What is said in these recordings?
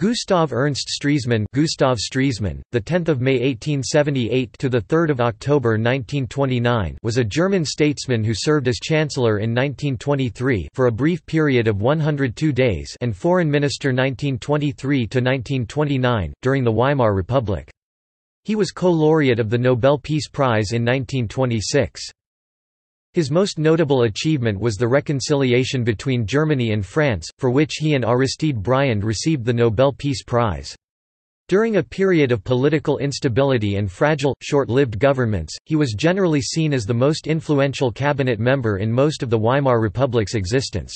Gustav Ernst Stresemann, Gustav Stresemann, the 10th of May 1878 to the 3rd of October 1929, was a German statesman who served as chancellor in 1923 for a brief period of 102 days and foreign minister 1923 to 1929 during the Weimar Republic. He was co-laureate of the Nobel Peace Prize in 1926. His most notable achievement was the reconciliation between Germany and France, for which he and Aristide Briand received the Nobel Peace Prize. During a period of political instability and fragile, short-lived governments, he was generally seen as the most influential cabinet member in most of the Weimar Republic's existence.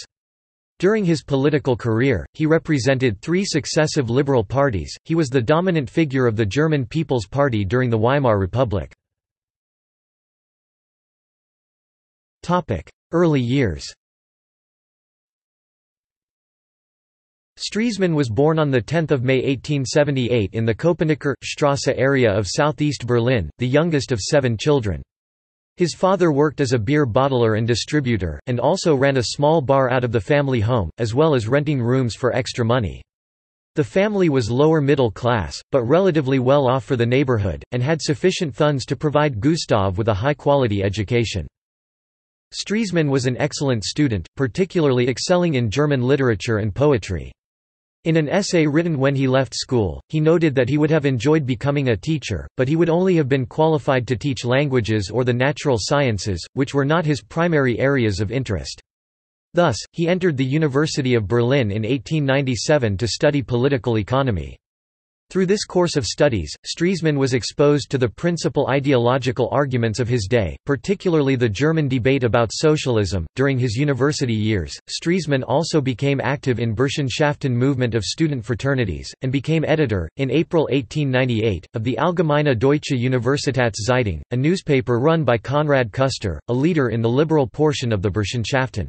During his political career, he represented three successive liberal parties, he was the dominant figure of the German People's Party during the Weimar Republic. Early years Stresemann was born on 10 May 1878 in the Kopenicker, Strasse area of southeast Berlin, the youngest of seven children. His father worked as a beer bottler and distributor, and also ran a small bar out of the family home, as well as renting rooms for extra money. The family was lower middle class, but relatively well off for the neighborhood, and had sufficient funds to provide Gustav with a high-quality education. Stresemann was an excellent student, particularly excelling in German literature and poetry. In an essay written when he left school, he noted that he would have enjoyed becoming a teacher, but he would only have been qualified to teach languages or the natural sciences, which were not his primary areas of interest. Thus, he entered the University of Berlin in 1897 to study political economy. Through this course of studies, Stresemann was exposed to the principal ideological arguments of his day, particularly the German debate about socialism. During his university years, Stresemann also became active in the Burschenschaften movement of student fraternities, and became editor, in April 1898, of the Allgemeine Deutsche Universitätszeitung, a newspaper run by Konrad Kuster, a leader in the liberal portion of the Burschenschaften.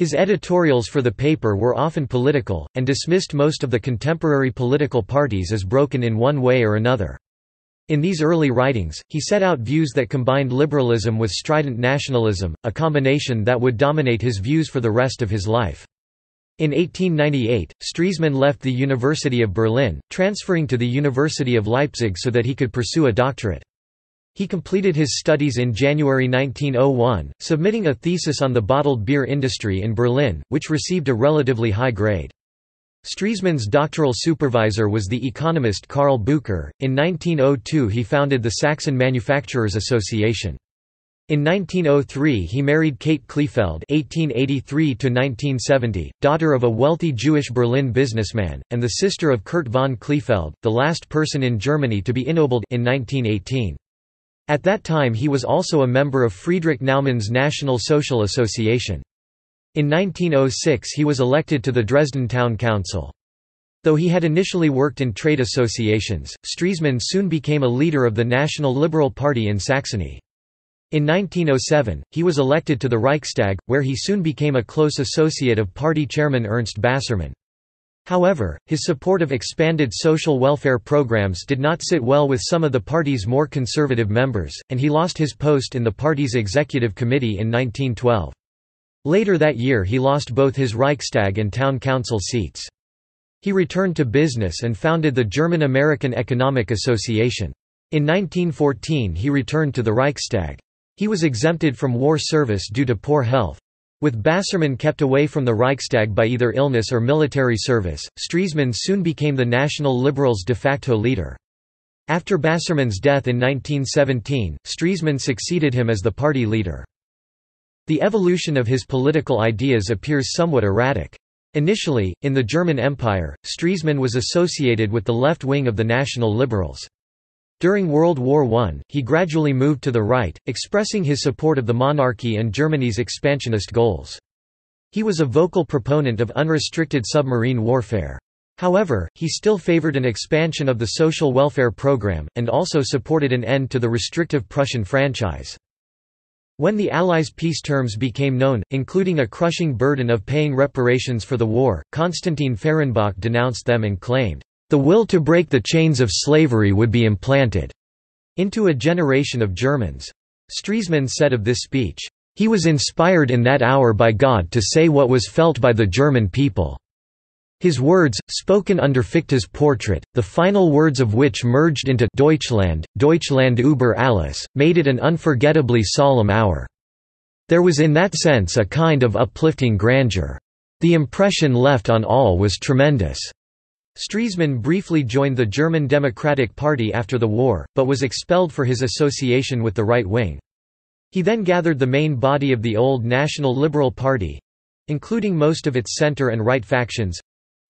His editorials for the paper were often political, and dismissed most of the contemporary political parties as broken in one way or another. In these early writings, he set out views that combined liberalism with strident nationalism, a combination that would dominate his views for the rest of his life. In 1898, Stresemann left the University of Berlin, transferring to the University of Leipzig so that he could pursue a doctorate. He completed his studies in January 1901, submitting a thesis on the bottled beer industry in Berlin, which received a relatively high grade. Stresemann's doctoral supervisor was the economist Karl Bucher. In 1902 he founded the Saxon Manufacturers Association. In 1903 he married Kate Kleefeld (1883–1970), daughter of a wealthy Jewish Berlin businessman, and the sister of Kurt von Kleefeld, the last person in Germany to be ennobled in 1918. At that time he was also a member of Friedrich Naumann's National Social Association. In 1906 he was elected to the Dresden Town Council. Though he had initially worked in trade associations, Stresemann soon became a leader of the National Liberal Party in Saxony. In 1907, he was elected to the Reichstag, where he soon became a close associate of party chairman Ernst Bassermann. However, his support of expanded social welfare programs did not sit well with some of the party's more conservative members, and he lost his post in the party's executive committee in 1912. Later that year he lost both his Reichstag and town council seats. He returned to business and founded the German-American Economic Association. In 1914 he returned to the Reichstag. He was exempted from war service due to poor health. With Bassermann kept away from the Reichstag by either illness or military service, Stresemann soon became the National Liberals' de facto leader. After Bassermann's death in 1917, Stresemann succeeded him as the party leader. The evolution of his political ideas appears somewhat erratic. Initially, in the German Empire, Stresemann was associated with the left wing of the National Liberals. During World War I, he gradually moved to the right, expressing his support of the monarchy and Germany's expansionist goals. He was a vocal proponent of unrestricted submarine warfare. However, he still favored an expansion of the social welfare program, and also supported an end to the restrictive Prussian franchise. When the Allies' peace terms became known, including a crushing burden of paying reparations for the war, Konstantin Fehrenbach denounced them and claimed, the will to break the chains of slavery would be implanted into a generation of Germans. Stresemann said of this speech, he was inspired in that hour by God to say what was felt by the German people. His words, spoken under Fichte's portrait, the final words of which merged into Deutschland, Deutschland über alles, made it an unforgettably solemn hour. There was in that sense a kind of uplifting grandeur. The impression left on all was tremendous. Stresemann briefly joined the German Democratic Party after the war, but was expelled for his association with the right wing. He then gathered the main body of the old National Liberal Party—including most of its center and right factions,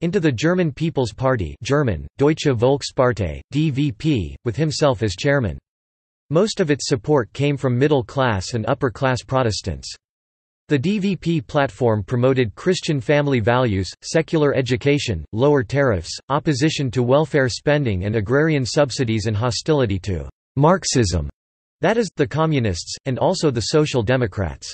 into the German People's Party German, Deutsche Volkspartei, DVP, with himself as chairman. Most of its support came from middle-class and upper-class Protestants. The DVP platform promoted Christian family values, secular education, lower tariffs, opposition to welfare spending and agrarian subsidies and hostility to «Marxism», that is, the Communists, and also the Social Democrats.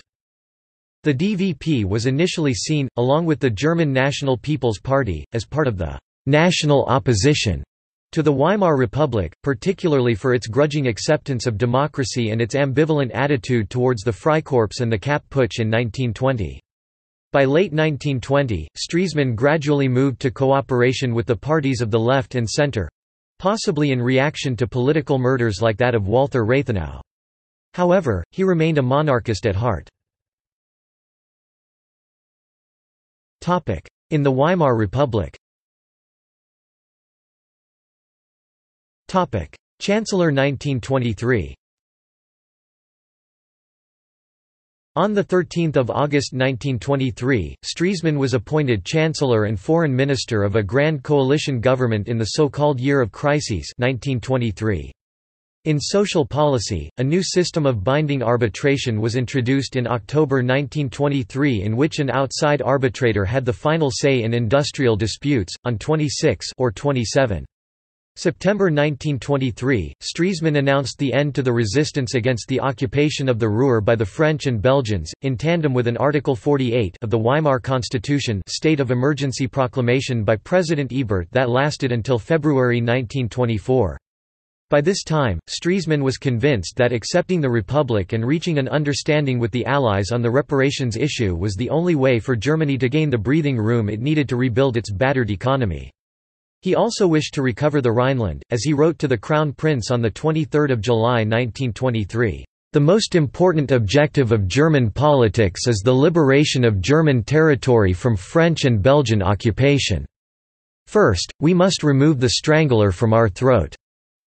The DVP was initially seen, along with the German National People's Party, as part of the «national opposition» to the Weimar Republic, particularly for its grudging acceptance of democracy and its ambivalent attitude towards the Freikorps and the Kapp Putsch in 1920. By late 1920, Stresemann gradually moved to cooperation with the parties of the left and center—possibly in reaction to political murders like that of Walther Rathenau. However, he remained a monarchist at heart. In the Weimar Republic Chancellor 1923 On 13 August 1923, Stresemann was appointed Chancellor and Foreign Minister of a Grand Coalition government in the so-called Year of Crises 1923. In social policy, a new system of binding arbitration was introduced in October 1923 in which an outside arbitrator had the final say in industrial disputes, on 26 or 27. September 1923, Stresemann announced the end to the resistance against the occupation of the Ruhr by the French and Belgians, in tandem with an Article 48 of the Weimar Constitution state of emergency proclamation by President Ebert that lasted until February 1924. By this time, Stresemann was convinced that accepting the Republic and reaching an understanding with the Allies on the reparations issue was the only way for Germany to gain the breathing room it needed to rebuild its battered economy. He also wished to recover the Rhineland, as he wrote to the Crown Prince on 23 July 1923. The most important objective of German politics is the liberation of German territory from French and Belgian occupation. First, we must remove the strangler from our throat.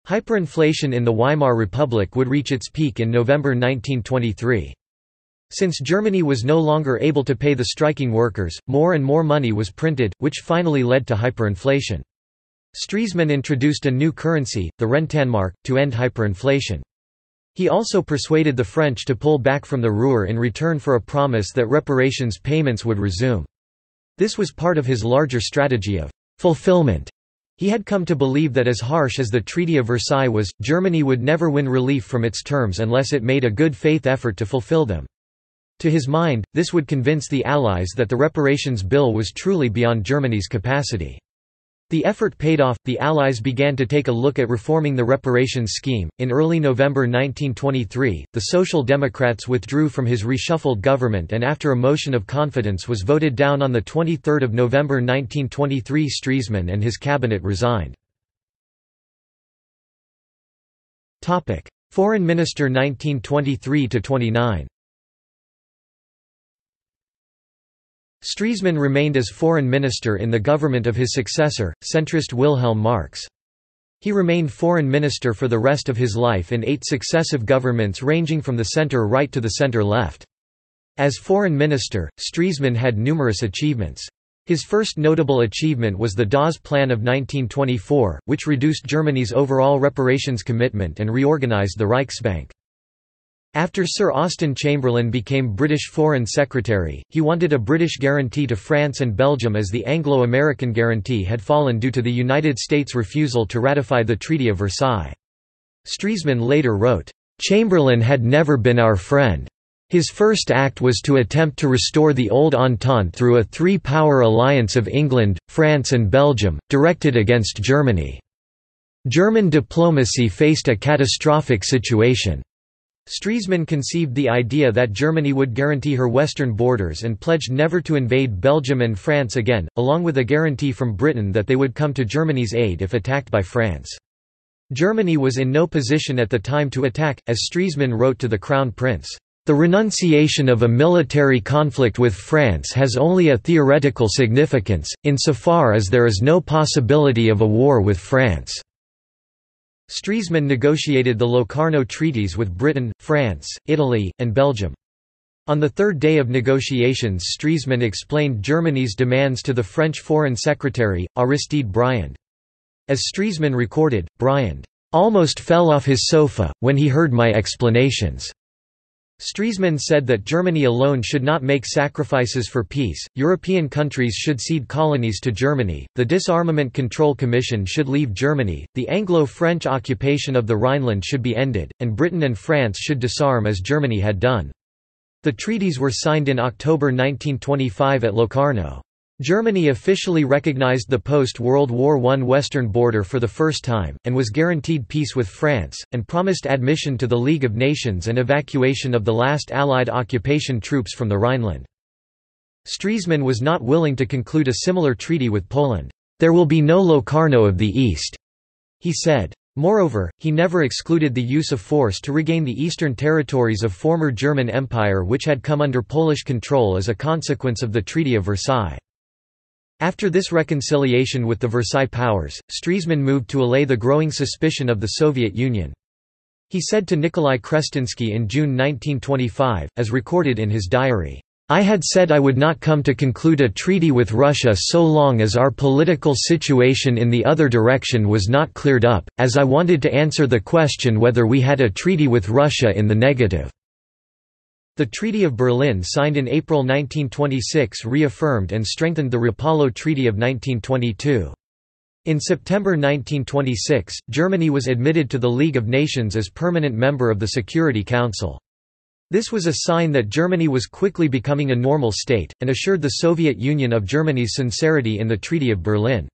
Hyperinflation in the Weimar Republic would reach its peak in November 1923. Since Germany was no longer able to pay the striking workers, more and more money was printed, which finally led to hyperinflation. Stresemann introduced a new currency, the Rentenmark, to end hyperinflation. He also persuaded the French to pull back from the Ruhr in return for a promise that reparations payments would resume. This was part of his larger strategy of fulfillment he had come to believe that as harsh as the Treaty of Versailles was, Germany would never win relief from its terms unless it made a good faith effort to fulfill them. To his mind, this would convince the Allies that the reparations bill was truly beyond Germany's capacity. The effort paid off, the Allies began to take a look at reforming the reparations scheme. In early November 1923, the Social Democrats withdrew from his reshuffled government and after a motion of confidence was voted down on 23 November 1923 Stresemann and his cabinet resigned. Foreign Minister 1923–29 Stresemann remained as foreign minister in the government of his successor, centrist Wilhelm Marx. He remained foreign minister for the rest of his life in eight successive governments ranging from the center-right to the center-left. As foreign minister, Stresemann had numerous achievements. His first notable achievement was the Dawes Plan of 1924, which reduced Germany's overall reparations commitment and reorganized the Reichsbank. After Sir Austen Chamberlain became British Foreign Secretary, he wanted a British guarantee to France and Belgium as the Anglo-American guarantee had fallen due to the United States' refusal to ratify the Treaty of Versailles. Stresemann later wrote, "...Chamberlain had never been our friend. His first act was to attempt to restore the old Entente through a three-power alliance of England, France and Belgium, directed against Germany. German diplomacy faced a catastrophic situation. Stresemann conceived the idea that Germany would guarantee her western borders and pledged never to invade Belgium and France again, along with a guarantee from Britain that they would come to Germany's aid if attacked by France. Germany was in no position at the time to attack, as Stresemann wrote to the Crown Prince. The renunciation of a military conflict with France has only a theoretical significance, insofar as there is no possibility of a war with France. Stresemann negotiated the Locarno treaties with Britain, France, Italy, and Belgium. On the third day of negotiations Stresemann explained Germany's demands to the French Foreign Secretary, Aristide Briand. As Stresemann recorded, Briand almost fell off his sofa, when he heard my explanations. Stresemann said that Germany alone should not make sacrifices for peace, European countries should cede colonies to Germany, the Disarmament Control Commission should leave Germany, the Anglo-French occupation of the Rhineland should be ended, and Britain and France should disarm as Germany had done. The treaties were signed in October 1925 at Locarno. Germany officially recognized the post-World War I western border for the first time, and was guaranteed peace with France, and promised admission to the League of Nations and evacuation of the last Allied occupation troops from the Rhineland. Stresemann was not willing to conclude a similar treaty with Poland. There will be no Locarno of the East, he said. Moreover, he never excluded the use of force to regain the eastern territories of former German Empire which had come under Polish control as a consequence of the Treaty of Versailles. After this reconciliation with the Versailles powers, Stresemann moved to allay the growing suspicion of the Soviet Union. He said to Nikolai Krestinsky in June 1925, as recorded in his diary, I had said I would not come to conclude a treaty with Russia so long as our political situation in the other direction was not cleared up, as I wanted to answer the question whether we had a treaty with Russia in the negative. The Treaty of Berlin signed in April 1926 reaffirmed and strengthened the Rapallo Treaty of 1922. In September 1926, Germany was admitted to the League of Nations as permanent member of the Security Council. This was a sign that Germany was quickly becoming a normal state, and assured the Soviet Union of Germany's sincerity in the Treaty of Berlin.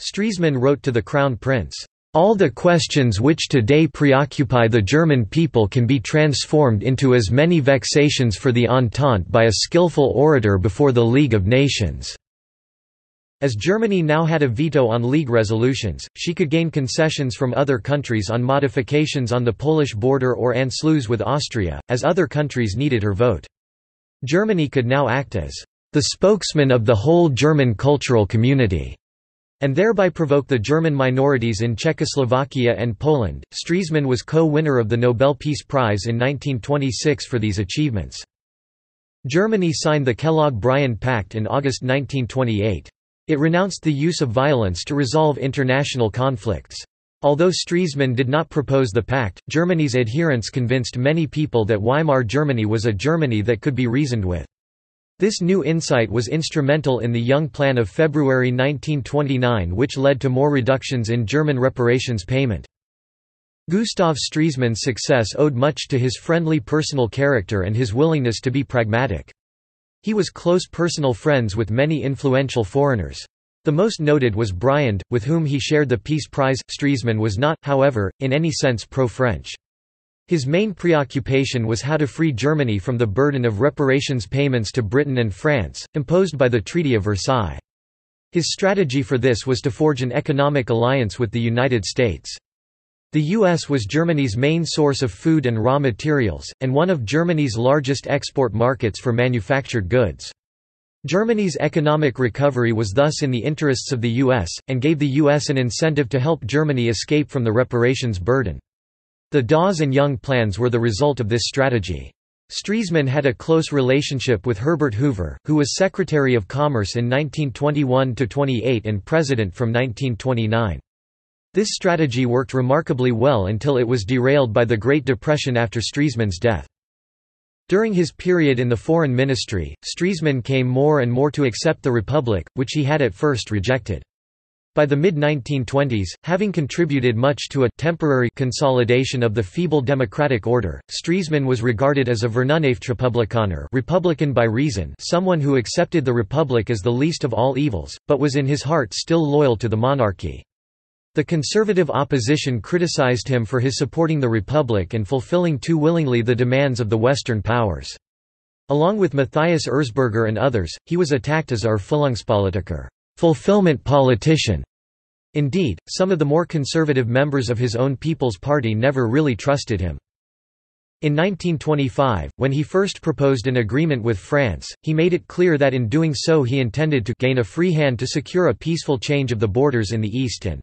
Stresemann wrote to the Crown Prince, all the questions which today preoccupy the German people can be transformed into as many vexations for the Entente by a skillful orator before the League of Nations." As Germany now had a veto on League resolutions, she could gain concessions from other countries on modifications on the Polish border or Anschluss with Austria, as other countries needed her vote. Germany could now act as the spokesman of the whole German cultural community and thereby provoke the German minorities in Czechoslovakia and Poland. Stresemann was co-winner of the Nobel Peace Prize in 1926 for these achievements. Germany signed the Kellogg-Briand Pact in August 1928. It renounced the use of violence to resolve international conflicts. Although Stresemann did not propose the pact, Germany's adherents convinced many people that Weimar Germany was a Germany that could be reasoned with. This new insight was instrumental in the Young Plan of February 1929 which led to more reductions in German reparations payment. Gustav Stresemann's success owed much to his friendly personal character and his willingness to be pragmatic. He was close personal friends with many influential foreigners. The most noted was Briand, with whom he shared the Peace Prize. Stresemann was not, however, in any sense pro-French. His main preoccupation was how to free Germany from the burden of reparations payments to Britain and France, imposed by the Treaty of Versailles. His strategy for this was to forge an economic alliance with the United States. The U.S. was Germany's main source of food and raw materials, and one of Germany's largest export markets for manufactured goods. Germany's economic recovery was thus in the interests of the U.S., and gave the U.S. an incentive to help Germany escape from the reparations burden. The Dawes and Young plans were the result of this strategy. Stresemann had a close relationship with Herbert Hoover, who was Secretary of Commerce in 1921–28 and President from 1929. This strategy worked remarkably well until it was derailed by the Great Depression after Stresemann's death. During his period in the Foreign Ministry, Stresemann came more and more to accept the Republic, which he had at first rejected. By the mid-1920s, having contributed much to a temporary consolidation of the feeble democratic order, Stresemann was regarded as a Vernunftrepublikaner Republican by reason someone who accepted the Republic as the least of all evils, but was in his heart still loyal to the monarchy. The conservative opposition criticized him for his supporting the Republic and fulfilling too willingly the demands of the Western powers. Along with Matthias Erzberger and others, he was attacked as Erfüllungspolitiker fulfillment politician". Indeed, some of the more conservative members of his own People's Party never really trusted him. In 1925, when he first proposed an agreement with France, he made it clear that in doing so he intended to gain a free hand to secure a peaceful change of the borders in the east and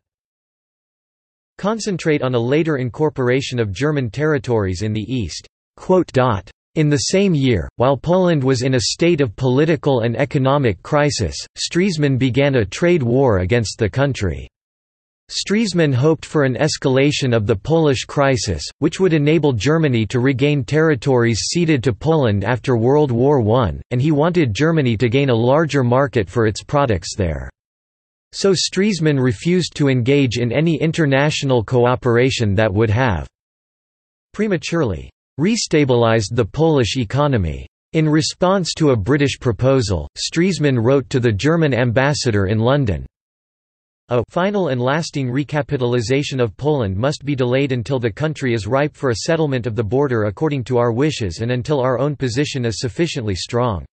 concentrate on a later incorporation of German territories in the east. In the same year, while Poland was in a state of political and economic crisis, Stresemann began a trade war against the country. Stresemann hoped for an escalation of the Polish crisis, which would enable Germany to regain territories ceded to Poland after World War I, and he wanted Germany to gain a larger market for its products there. So Stresemann refused to engage in any international cooperation that would have prematurely restabilized the Polish economy. In response to a British proposal, Stresemann wrote to the German ambassador in London, a final and lasting recapitalization of Poland must be delayed until the country is ripe for a settlement of the border according to our wishes and until our own position is sufficiently strong."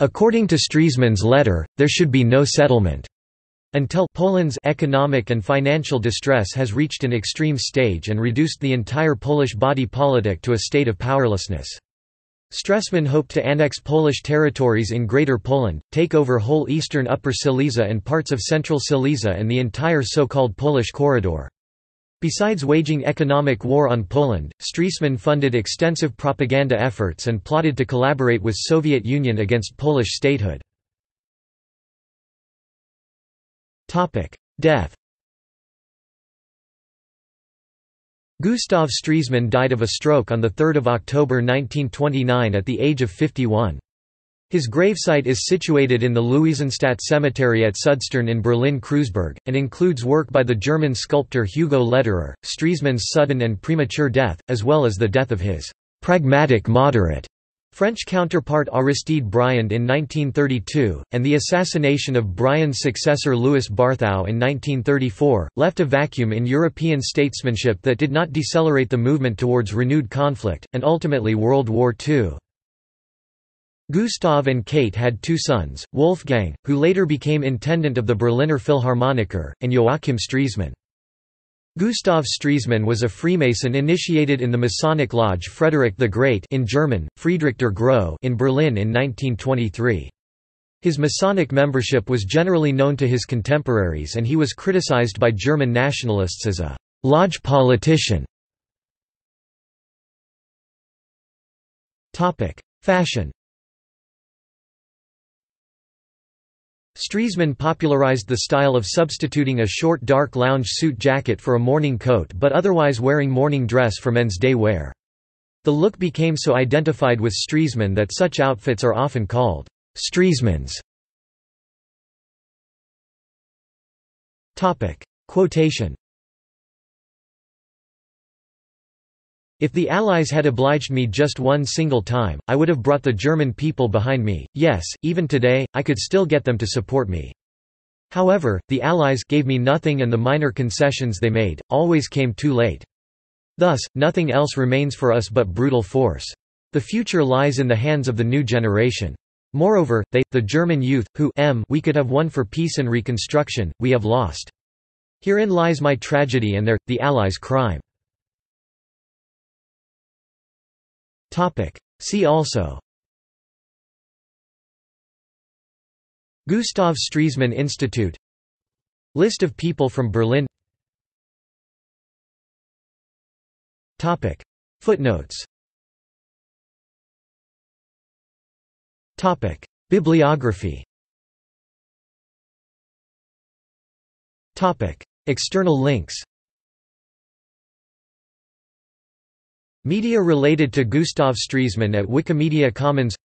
According to Stresemann's letter, there should be no settlement until Poland's economic and financial distress has reached an extreme stage and reduced the entire Polish body politic to a state of powerlessness. Stresemann hoped to annex Polish territories in Greater Poland, take over whole eastern Upper Silesia and parts of Central Silesia and the entire so-called Polish Corridor. Besides waging economic war on Poland, Stresemann funded extensive propaganda efforts and plotted to collaborate with Soviet Union against Polish statehood. Death Gustav Stresemann died of a stroke on 3 October 1929 at the age of 51. His gravesite is situated in the Luisenstadt Cemetery at Sudstern in Berlin-Kreuzberg, and includes work by the German sculptor Hugo Lederer, Stresemann's sudden and premature death, as well as the death of his «pragmatic moderate» French counterpart Aristide Briand in 1932, and the assassination of Briand's successor Louis Barthou in 1934, left a vacuum in European statesmanship that did not decelerate the movement towards renewed conflict, and ultimately World War II. Gustav and Kate had two sons, Wolfgang, who later became intendant of the Berliner Philharmoniker, and Joachim Stresemann. Gustav Stresemann was a Freemason initiated in the Masonic Lodge Frederick the Great in German, Friedrich der Grosse in Berlin in 1923. His Masonic membership was generally known to his contemporaries and he was criticized by German nationalists as a «lodge politician». Fashion Stresemann popularized the style of substituting a short dark lounge suit jacket for a morning coat but otherwise wearing morning dress for men's day wear. The look became so identified with Stresemann that such outfits are often called Stresemanns. Quotation If the Allies had obliged me just one single time, I would have brought the German people behind me, yes, even today, I could still get them to support me. However, the Allies gave me nothing and the minor concessions they made, always came too late. Thus, nothing else remains for us but brutal force. The future lies in the hands of the new generation. Moreover, they, the German youth, who m we could have won for peace and reconstruction, we have lost. Herein lies my tragedy and their, the Allies' crime. Topic. See also Gustav Stresemann Institute List of people from Berlin Topic. Footnotes Topic. Bibliography Topic. External links Media related to Gustav Stresemann at Wikimedia Commons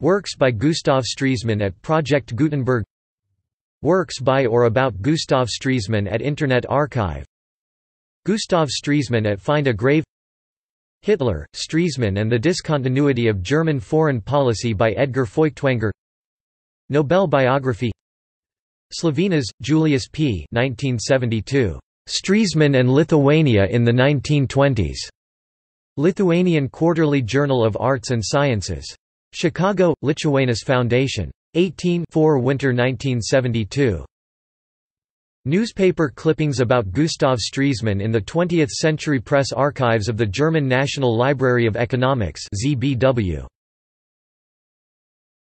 Works by Gustav Stresemann at Project Gutenberg Works by or about Gustav Stresemann at Internet Archive Gustav Stresemann at Find a Grave Hitler, Stresemann and the Discontinuity of German Foreign Policy by Edgar Feuchtwanger Nobel biography Slavenas, Julius P. 1972. Stresemann and Lithuania in the 1920s. Lithuanian Quarterly Journal of Arts and Sciences. Chicago, Lituanus Foundation. 18 4 Winter 1972. Newspaper clippings about Gustav Stresemann in the 20th Century Press Archives of the German National Library of Economics ZBW.